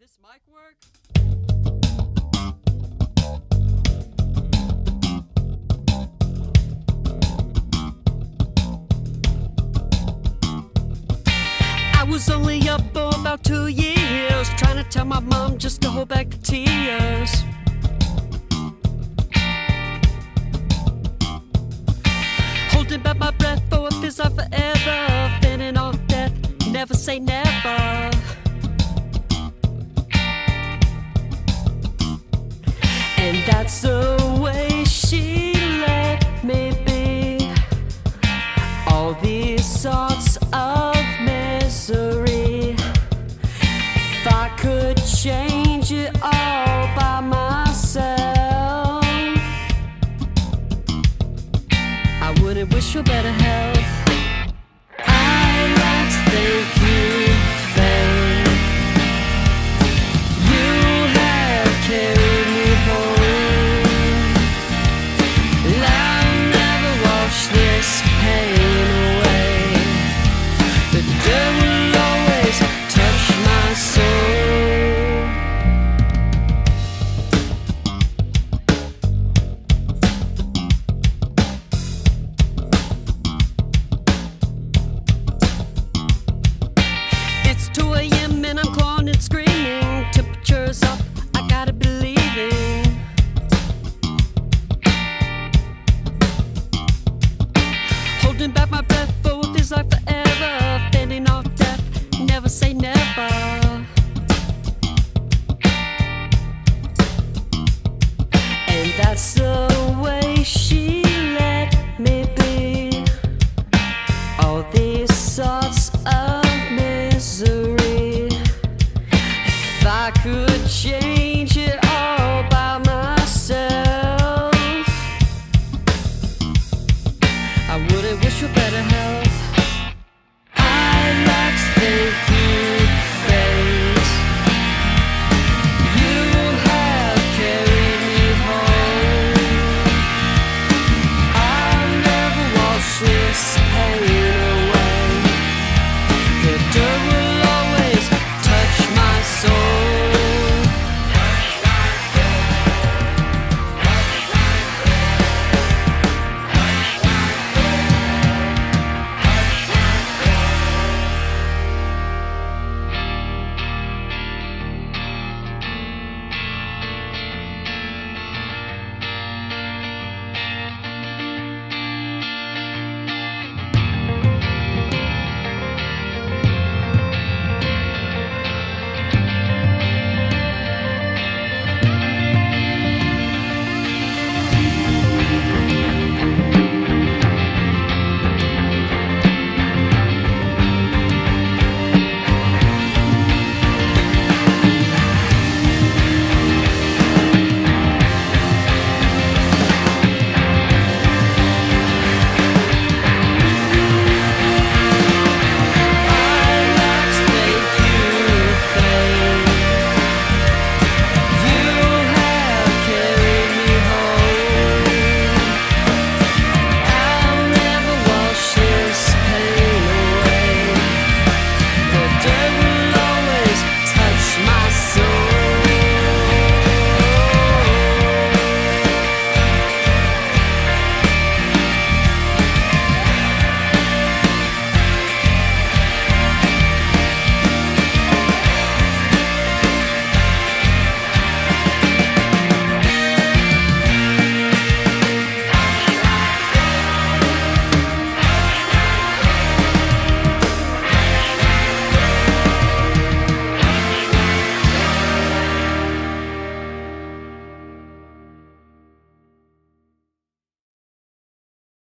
This mic work? I was only up for about two years, trying to tell my mom just to hold back the tears. Holding back my breath for feels like forever, fending off death, never say never. That's the way she let me be. All these sorts of misery. If I could change it all by myself, I wouldn't wish for better Holding back my breath for what feels like forever. Fending off death, never say never. And that's the way she let me be. All these sorts